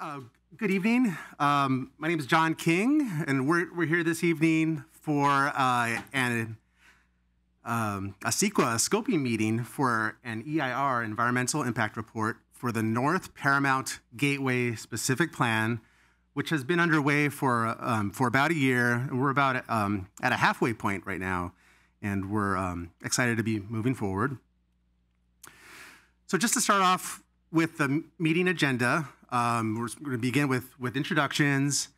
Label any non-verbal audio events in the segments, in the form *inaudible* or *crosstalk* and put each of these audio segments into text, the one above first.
Uh, good evening. Um, my name is John King, and we're, we're here this evening for uh, an, um, a CEQA, a scoping meeting for an EIR, Environmental Impact Report, for the North Paramount Gateway Specific Plan, which has been underway for, um, for about a year. We're about um, at a halfway point right now, and we're um, excited to be moving forward. So just to start off with the meeting agenda, um, we're going to begin with, with introductions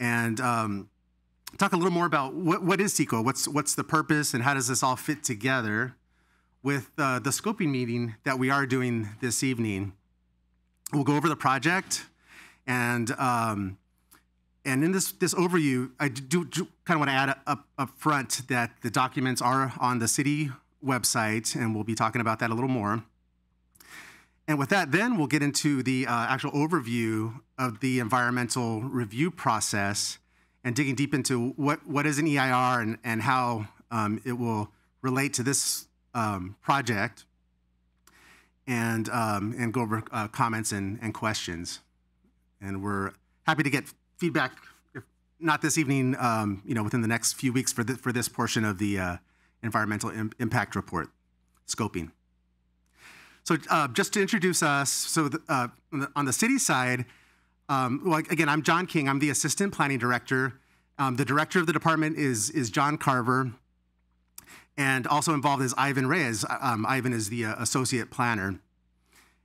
and um, talk a little more about what, what is CEQA, what's, what's the purpose, and how does this all fit together with uh, the scoping meeting that we are doing this evening. We'll go over the project, and um, and in this this overview, I do, do kind of want to add up, up front that the documents are on the city website, and we'll be talking about that a little more. And with that, then we'll get into the uh, actual overview of the environmental review process and digging deep into what, what is an EIR and, and how um, it will relate to this um, project and, um, and go over uh, comments and, and questions. And we're happy to get feedback, if not this evening, um, you know, within the next few weeks for, the, for this portion of the uh, environmental Im impact report scoping. So uh, just to introduce us, so the, uh, on the city side, um, well, again, I'm John King. I'm the assistant planning director. Um, the director of the department is, is John Carver. And also involved is Ivan Reyes. Um, Ivan is the uh, associate planner.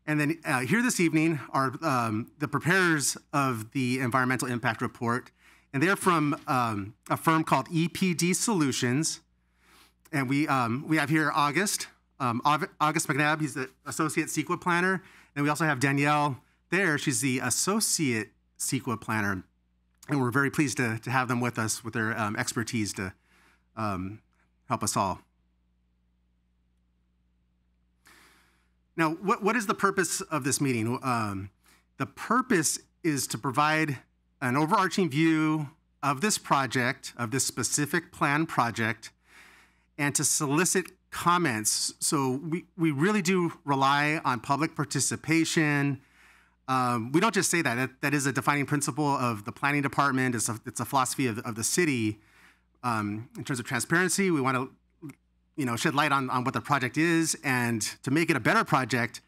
And then uh, here this evening are um, the preparers of the environmental impact report. And they're from um, a firm called EPD Solutions. And we, um, we have here August, um, August McNabb, he's the associate CEQA planner. And we also have Danielle there. She's the associate CEQA planner. And we're very pleased to, to have them with us with their um, expertise to um, help us all. Now, what, what is the purpose of this meeting? Um, the purpose is to provide an overarching view of this project, of this specific plan project, and to solicit comments. So we, we really do rely on public participation. Um, we don't just say that. that. That is a defining principle of the planning department. It's a, it's a philosophy of, of the city. Um, in terms of transparency, we want to you know, shed light on, on what the project is and to make it a better project,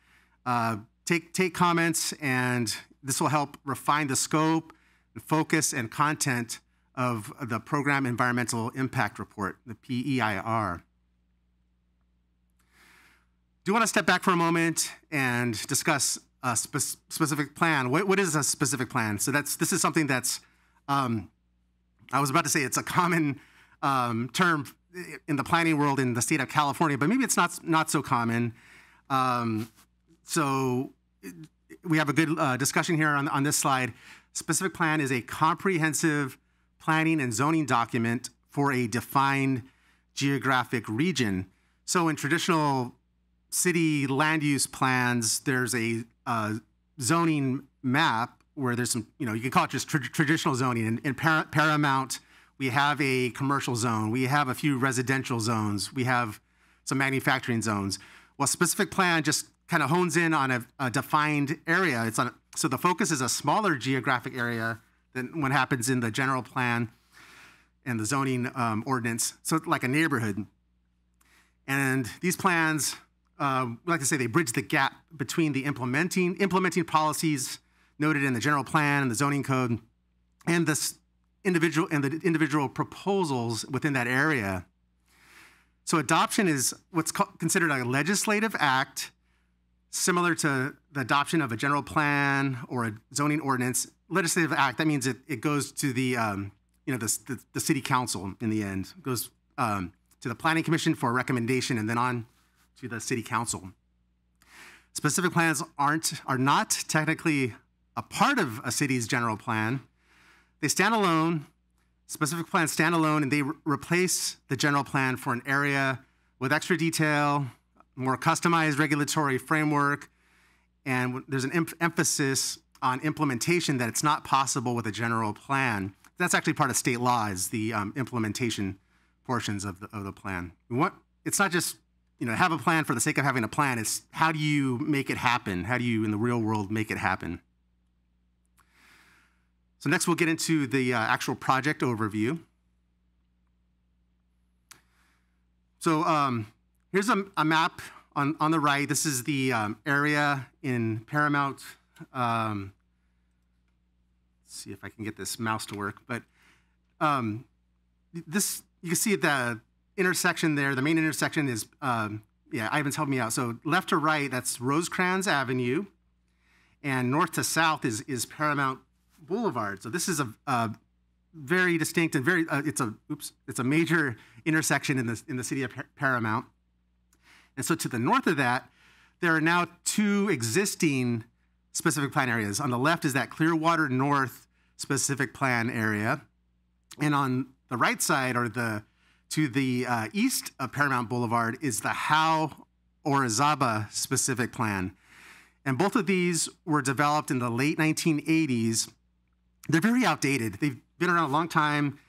uh, take, take comments and this will help refine the scope, and focus, and content of the Program Environmental Impact Report, the PEIR do you want to step back for a moment and discuss a spe specific plan. What, what is a specific plan? So that's this is something that's um, I was about to say it's a common um, term in the planning world in the state of California, but maybe it's not not so common. Um, so we have a good uh, discussion here on, on this slide. Specific plan is a comprehensive planning and zoning document for a defined geographic region. So in traditional city land use plans, there's a uh, zoning map where there's some, you know, you can call it just tra traditional zoning. In, in Par Paramount, we have a commercial zone, we have a few residential zones, we have some manufacturing zones. Well, specific plan just kind of hones in on a, a defined area. It's on, so the focus is a smaller geographic area than what happens in the general plan and the zoning um, ordinance. So like a neighborhood. And these plans um, we like to say they bridge the gap between the implementing implementing policies noted in the general plan and the zoning code and this individual and the individual proposals within that area. So adoption is what's considered a legislative act similar to the adoption of a general plan or a zoning ordinance. Legislative act, that means it, it goes to the, um, you know, the, the, the, city council in the end. It goes um, to the planning commission for a recommendation and then on to the city council. Specific plans aren't, are not technically a part of a city's general plan. They stand alone, specific plans stand alone, and they re replace the general plan for an area with extra detail, more customized regulatory framework, and there's an em emphasis on implementation that it's not possible with a general plan. That's actually part of state law is the um, implementation portions of the, of the plan. Want, it's not just you know, have a plan for the sake of having a plan. is how do you make it happen? How do you, in the real world, make it happen? So next we'll get into the uh, actual project overview. So um, here's a, a, map on, on the right. This is the um, area in Paramount. Um, let's see if I can get this mouse to work. But um, this, you can see the intersection there. The main intersection is, um, yeah, Ivan's helped me out. So left to right, that's Rosecrans Avenue. And north to south is, is Paramount Boulevard. So this is a, a very distinct and very uh, it's a oops it's a major intersection in the in the city of Paramount. And so to the north of that, there are now two existing specific plan areas. On the left is that Clearwater North specific plan area, and on the right side are the to the uh, east of Paramount Boulevard is the Howe Orizaba specific plan. And both of these were developed in the late 1980s they're very outdated. They've been around a long time,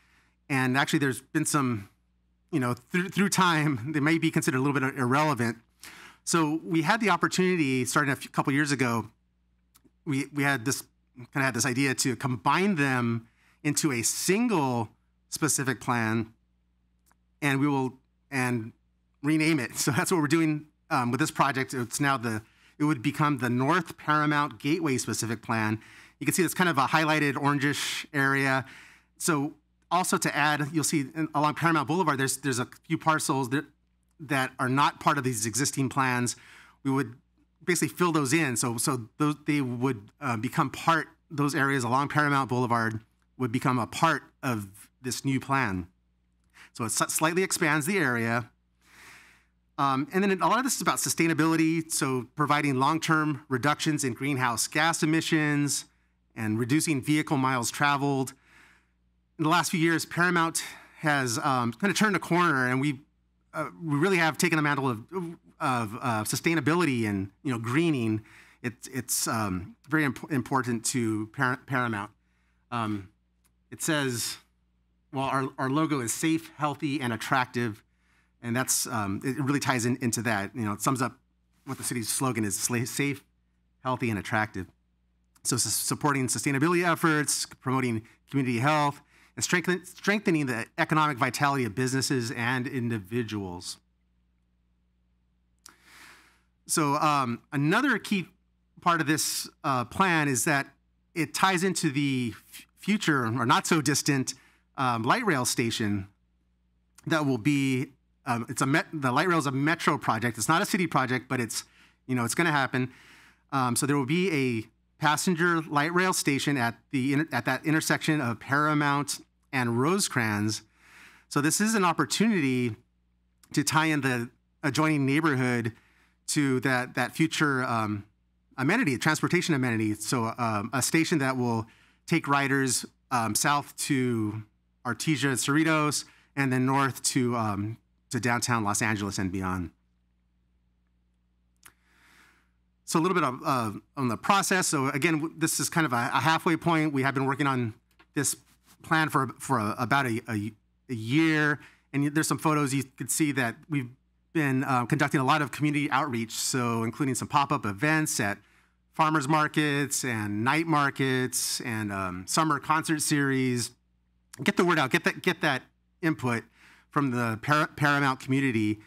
and actually, there's been some, you know, through, through time, they may be considered a little bit irrelevant. So we had the opportunity, starting a few, couple years ago, we we had this kind of had this idea to combine them into a single specific plan, and we will and rename it. *laughs* So that's what we're doing um, with this project. It's now the it would become the North Paramount Gateway specific plan you can see it's kind of a highlighted orangish area. So also to add, you'll see along Paramount Boulevard, there's there's a few parcels that that are not part of these existing plans. We would basically fill those in. So so those they would uh, become part. Those areas along Paramount Boulevard would become a part of this new plan. So it slightly expands the area. Um, and then a lot of this is about sustainability, so providing long-term reductions in greenhouse gas emissions, and reducing vehicle miles traveled. In the last few years, Paramount has um, kind of turned a corner, and we uh, we really have taken the mantle of, of uh, sustainability and you know greening. It's it's um, very imp- important to Par- Paramount. Um, it says, well, our, our logo is safe, healthy, and attractive, and that's um, it really ties in, into that. You know, it sums up what the city's slogan is: safe, healthy, and attractive. So supporting sustainability efforts, promoting community health, and strengthen, strengthening the economic vitality of businesses and individuals. So um, another key part of this uh, plan is that it ties into the future or not so distant um, light rail station that will be um, it's a met, the light rail is a metro project. It's not a city project, but it's you know it's going to happen. Um, so there will be a passenger light rail station at the at that intersection of Paramount and Rosecrans. So this is an opportunity to tie in the adjoining neighborhood to that that future um, amenity, transportation amenity. So um, a station that will take riders um, south to Artesia, Cerritos, and then north to um, to downtown Los Angeles and beyond. So a little bit of, uh, on the process. So again, this is kind of a, a, halfway point. We have been working on this plan for for a, about a, a, a, year, and there's some photos you could see that we've been uh, conducting a lot of community outreach. So including some pop-up events at farmers markets and night markets and um, summer concert series. Get the word out. Get that get that input from the Par- Paramount community,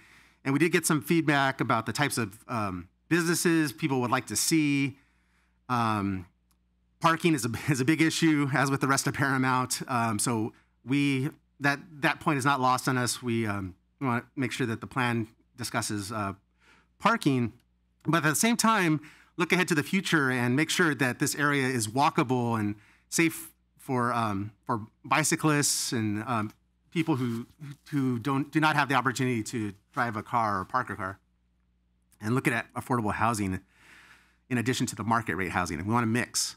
and we did get some feedback about the types of um, businesses people would like to see. Um, parking is a, *laughs* is a big issue, as with the rest of Paramount. Um, so we that that point is not lost on us. We, um, want to make sure that the plan discusses uh, parking, but at the same time, look ahead to the future and make sure that this area is walkable and safe for um, for bicyclists and um, people who who don't do not have the opportunity to drive a car or park a car and looking at affordable housing in addition to the market rate housing. And we want to mix.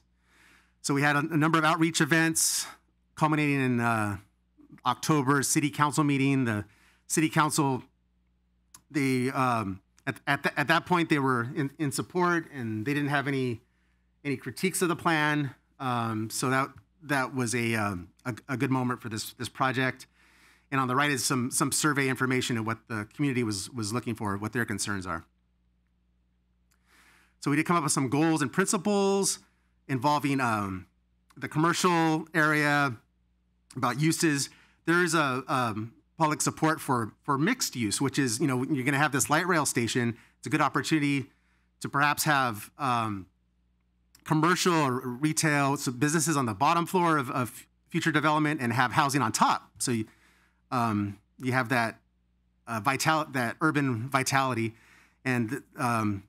So we had a, a number of outreach events culminating in uh, October city council meeting. The city council, they um, at, at, the, at, that point they were in, in, support and they didn't have any any critiques of the plan. Um, so that that was a, um, a, a good moment for this this project. And on the right is some some survey information of what the community was was looking for, what their concerns are. So we did come up with some goals and principles involving um, the commercial area, about uses, there is a um, public support for for mixed use, which is you know you're going to have this light rail station. It's a good opportunity to perhaps have um, commercial or retail so businesses on the bottom floor of, of, future development and have housing on top. So you, um, you have that uh, vital that urban vitality, and um,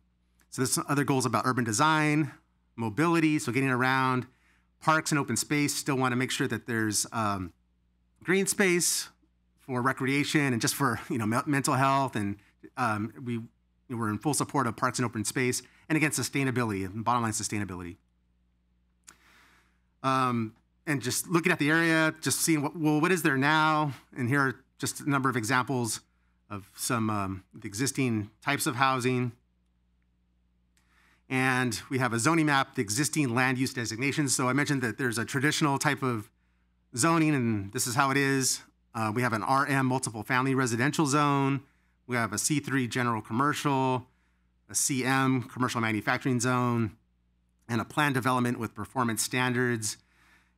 so there's other goals about urban design, mobility, so getting around, parks and open space. Still want to make sure that there's um, green space for recreation and just for you know me- mental health, and um, we we're in full support of parks and open space, and again sustainability bottom line sustainability. Um, and just looking at the area, just seeing what well what is there now, and here are just a number of examples of some um, existing types of housing. And we have a zoning map, the existing land use designations. So I mentioned that there's a traditional type of zoning, and this is how it is. Uh, we have an RM multiple family residential zone. We have a C3 general commercial, a CM commercial manufacturing zone, and a plan development with performance standards.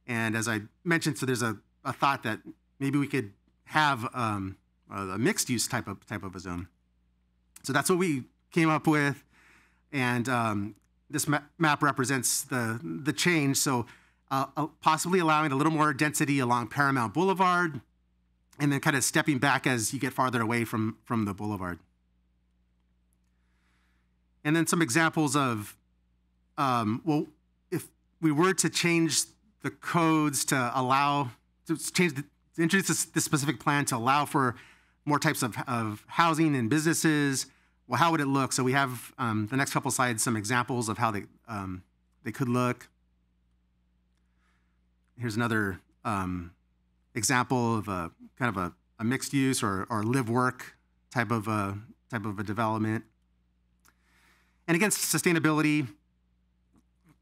And as I mentioned, so there's a, a thought that maybe we could have um, a mixed use type of type of a zone. So that's what we came up with, and um, this ma- map represents the the change. So uh, uh, possibly allowing a little more density along Paramount Boulevard, and then kind of stepping back as you get farther away from from the boulevard. And then some examples of, um, well, if we were to change the codes to allow to change the, to introduce this, this specific plan to allow for more types of, of housing and businesses. Well, how would it look? So we have um, the next couple slides some examples of how they um, they could look. Here's another um, example of a kind of a, a mixed use or, or live work type of a type of a development. And again, sustainability.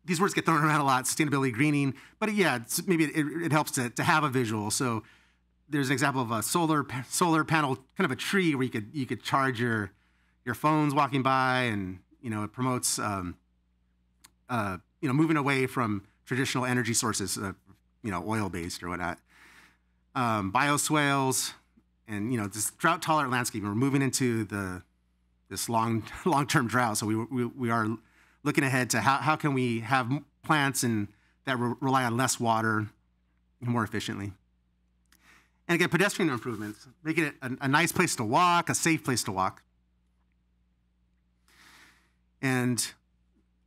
These words get thrown around a lot: sustainability, greening. But yeah, maybe it, it helps to, to have a visual. So there's an example of a solar solar panel, kind of a tree where you could you could charge your your phones walking by, and you know it promotes um, uh, you know moving away from traditional energy sources, uh, you know oil based or whatnot. Um, bioswales, and you know this drought tolerant landscape. We're moving into the this long *laughs* long term drought, so we, we we are looking ahead to how how can we have plants and that re- rely on less water more efficiently. And again, pedestrian improvements, making it a, a nice place to walk, a safe place to walk. And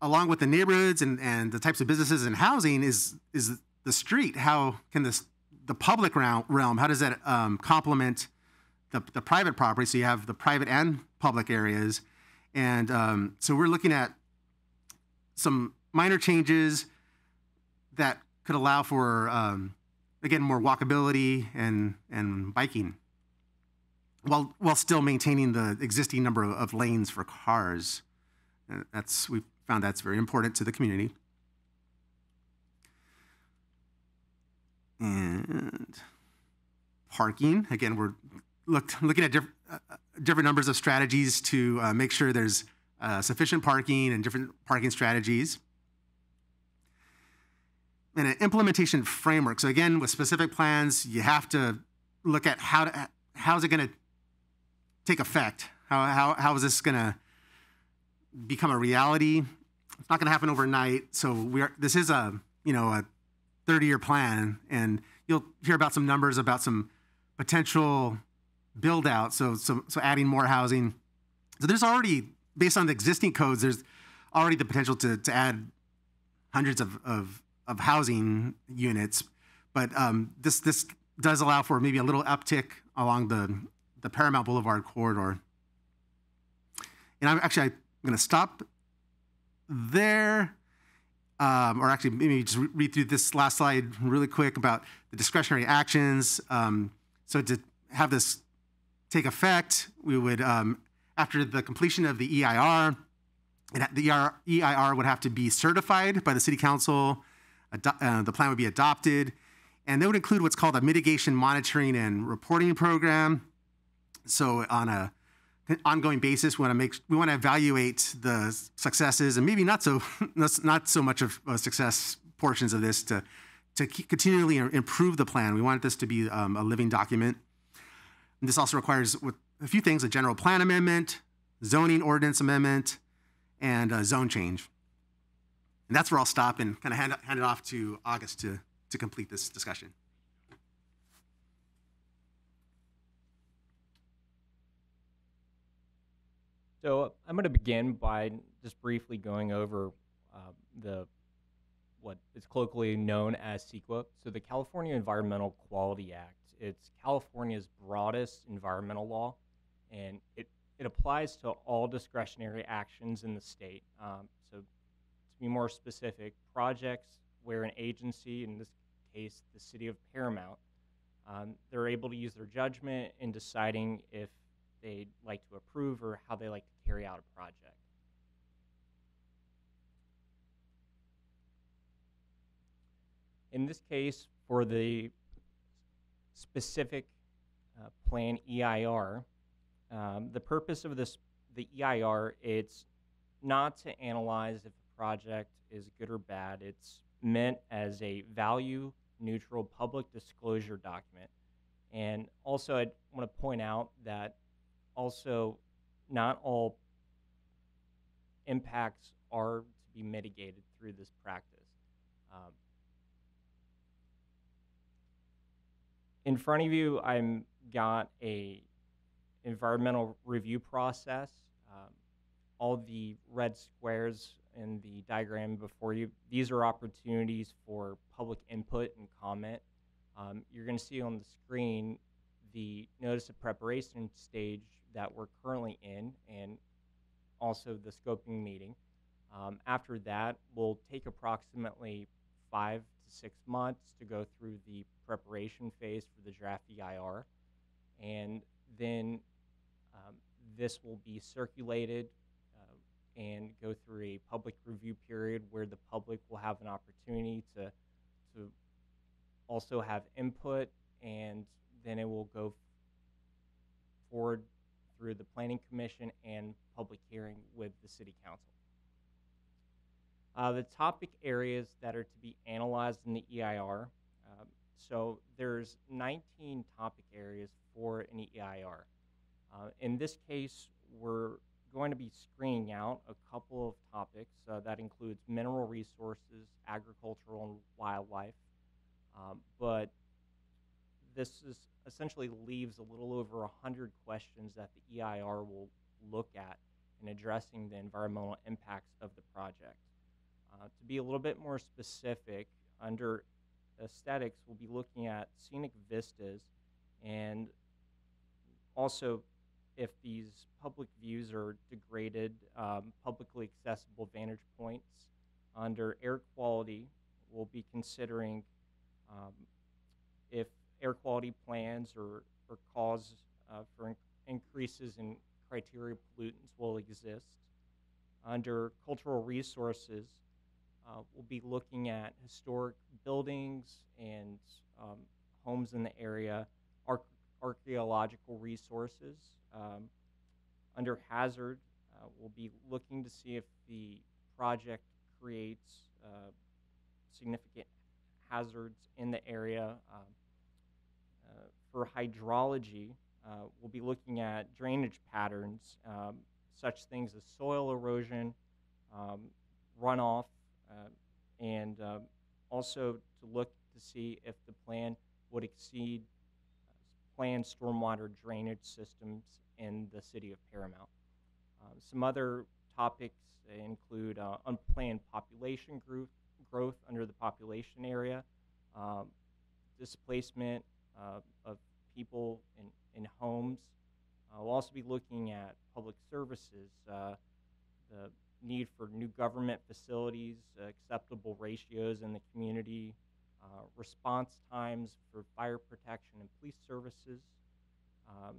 along with the neighborhoods and, and the types of businesses and housing is, is the street. How can this, the public realm, how does that um, complement the, the private property? So you have the private and public areas. And um, so we're looking at some minor changes that could allow for um, again more walkability and and biking while while still maintaining the existing number of, of lanes for cars uh, that's we found that's very important to the community and parking again we're look, looking at diff, different numbers of strategies to uh, make sure there's uh, sufficient parking and different parking strategies and an implementation framework. So again, with specific plans, you have to look at how to, how is it going to take effect? How, how, how is this going to become a reality? It's not going to happen overnight. So we are, this is a, you know, a 30 year plan and you'll hear about some numbers about some potential build out. So, so, so adding more housing. So there's already, based on the existing codes, there's already the potential to, to add hundreds of, of of housing units, but um, this this does allow for maybe a little uptick along the the Paramount Boulevard corridor. And I'm actually I'm going to stop there, um, or actually maybe just re- read through this last slide really quick about the discretionary actions. Um, so to have this take effect, we would um, after the completion of the EIR, the EIR would have to be certified by the City Council uh, the plan would be adopted, and that would include what's called a mitigation monitoring and reporting program. So on a ongoing basis, we want to make we want to evaluate the successes and maybe not so *laughs* not so much of uh, success portions of this to to continually improve the plan. We want this to be um, a living document. And this also requires with a few things, a general plan amendment, zoning ordinance amendment, and a zone change. And that's where I'll stop and kind of hand, hand it off to August to, to complete this discussion. So I'm going to begin by just briefly going over uh, the what is colloquially known as CEQA. So the California Environmental Quality Act. It's California's broadest environmental law, and it it applies to all discretionary actions in the state. Um, so to be more specific, projects where an agency, in this case the city of Paramount, um, they're able to use their judgment in deciding if they'd like to approve or how they like to carry out a project. In this case, for the specific uh, plan EIR, um, the purpose of this, the EIR, it's not to analyze if a project is good or bad. It's meant as a value neutral public disclosure document. And also, I want to point out that also not all impacts are to be mitigated through this practice. Um, in front of you, I'm got a environmental review process. Um, all the red squares in the diagram before you, these are opportunities for public input and comment. Um, you're going to see on the screen the notice of preparation stage that we're currently in and also the scoping meeting. Um, after that, we'll take approximately five to six months to go through the preparation phase for the draft EIR. And then um, this will be circulated uh, and go through a public review period where the public will have an opportunity to, to also have input and then it will go forward through the Planning Commission and public hearing with the City Council. Uh, the topic areas that are to be analyzed in the EIR. So there's 19 topic areas for an EIR. Uh, in this case, we're going to be screening out a couple of topics uh, that includes mineral resources, agricultural and wildlife. Um, but this is essentially leaves a little over 100 questions that the EIR will look at in addressing the environmental impacts of the project. Uh, to be a little bit more specific, under aesthetics, we'll be looking at scenic vistas and also if these public views are degraded, um, publicly accessible vantage points. Under air quality, we'll be considering um, if air quality plans or, or cause uh, for in increases in criteria pollutants will exist. Under cultural resources, uh, we'll be looking at historic buildings and um, homes in the area, ar archaeological resources. Um, under hazard, uh, we'll be looking to see if the project creates uh, significant hazards in the area. Um, for hydrology, uh, we'll be looking at drainage patterns, um, such things as soil erosion, um, runoff, uh, and uh, also to look to see if the plan would exceed uh, planned stormwater drainage systems in the city of Paramount. Uh, some other topics include uh, unplanned population growth, growth under the population area, um, displacement uh, of people in, in homes. Uh, we'll also be looking at public services, the need for new government facilities, acceptable ratios in the community, uh, response times for fire protection and police services. Um,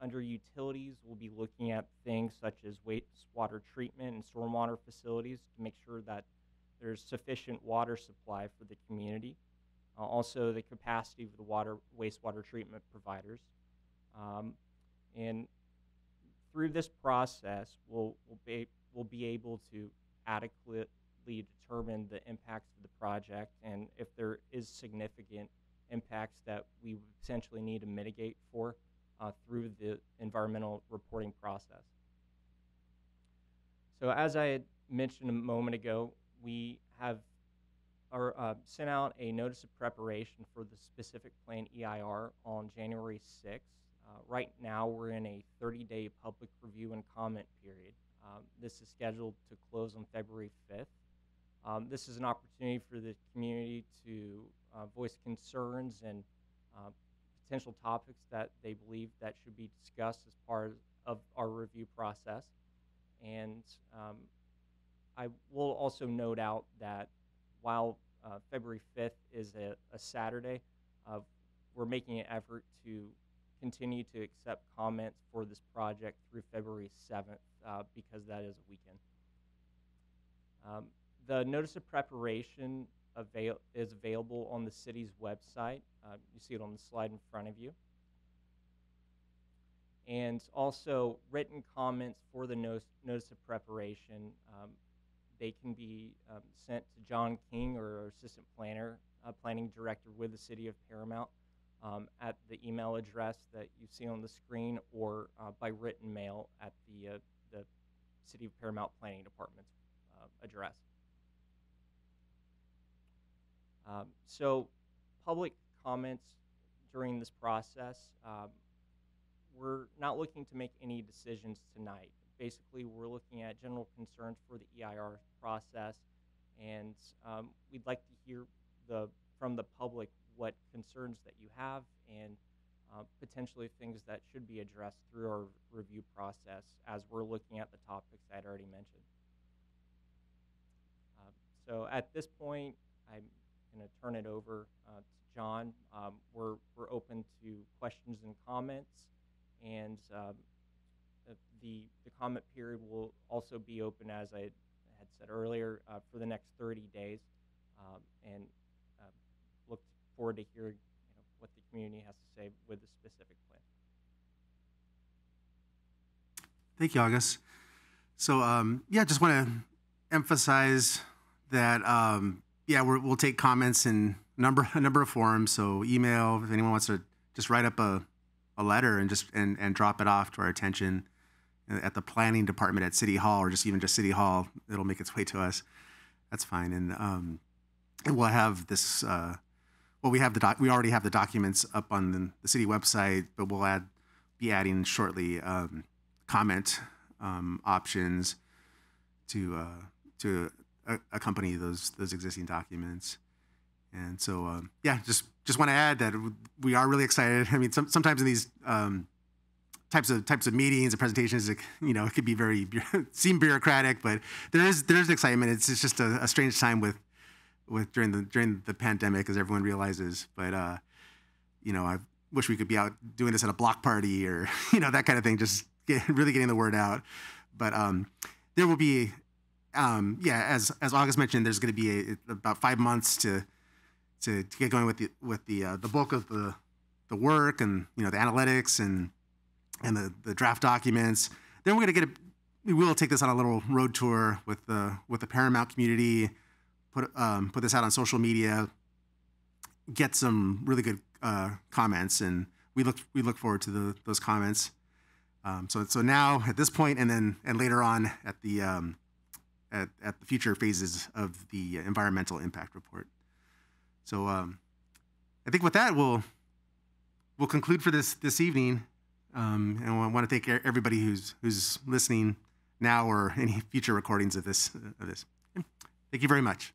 under utilities, we'll be looking at things such as wastewater treatment and stormwater facilities to make sure that there's sufficient water supply for the community uh, also the capacity of the water wastewater treatment providers. Um, and through this process, we'll, we'll, be, we'll be able to adequately determine the impacts of the project and if there is significant impacts that we essentially need to mitigate for uh, through the environmental reporting process. So as I mentioned a moment ago, we have or, uh, sent out a notice of preparation for the specific plan EIR on January 6th. Uh, right now, we're in a 30-day public review and comment period. Um, this is scheduled to close on February 5th. Um, this is an opportunity for the community to uh, voice concerns and uh, potential topics that they believe that should be discussed as part of our review process. And um, I will also note out that while uh, February 5th is a, a Saturday, uh, we're making an effort to continue to accept comments for this project through February 7th uh, because that is a weekend. Um, the notice of preparation avail- is available on the city's website. Uh, you see it on the slide in front of you. And also, written comments for the notice, notice of preparation. Um, they can be um, sent to John King or assistant planner, uh, planning director with the city of Paramount um, at the email address that you see on the screen or uh, by written mail at the, uh, the city of Paramount Planning Department's uh, address. Um, so, public comments during this process, um, we're not looking to make any decisions tonight. Basically, we're looking at general concerns for the EIR process, and um, we'd like to hear the from the public what concerns that you have and uh, potentially things that should be addressed through our review process as we're looking at the topics I'd already mentioned. Uh, so at this point, I'm going to turn it over uh, to John. Um, we're, we're open to questions and comments, and um, the, the comment period will also be open, as I had said earlier, uh, for the next 30 days, um, and uh, look forward to hearing you know, what the community has to say with the specific plan. Thank you, August. So, um, yeah, just want to emphasize that, um, yeah, we will take comments in number a number of forms. So, email if anyone wants to just write up a, a letter and just and, and drop it off to our attention at the planning department at City Hall, or just even just City Hall, it'll make its way to us. That's fine, and um, and we'll have this. Uh, well, we have the doc, we already have the documents up on the, the city website, but we'll add be adding shortly um, comment um, options to uh, to accompany those those existing documents. And so, uh, yeah, just just want to add that we are really excited. *laughs* I mean, some, sometimes in these um, types of types of meetings and presentations, it, you know, it could be very *laughs* seem bureaucratic, but there is there is excitement. It's, it's just a, a, strange time with with during the during the pandemic, as everyone realizes. But uh, you know, I wish we could be out doing this at a block party or *laughs* you know that kind of thing, just get, really getting the word out. But um, there will be, um, yeah, as as August mentioned, there's going to be a, about five months to, to to get going with the with the uh, the bulk of the the work and you know the analytics and and the, the draft documents. Then we're going to get a, we will take this on a little road tour with the with the Paramount community, put um, put this out on social media, get some really good uh, comments, and we look we look forward to the, those comments. Um, so so now at this point, and then and later on at the um, at, at the future phases of the environmental impact report. So um, I think with that we'll we'll conclude for this this evening. Um, and I want to thank everybody who's who's listening now or any future recordings of this of this. Thank you very much.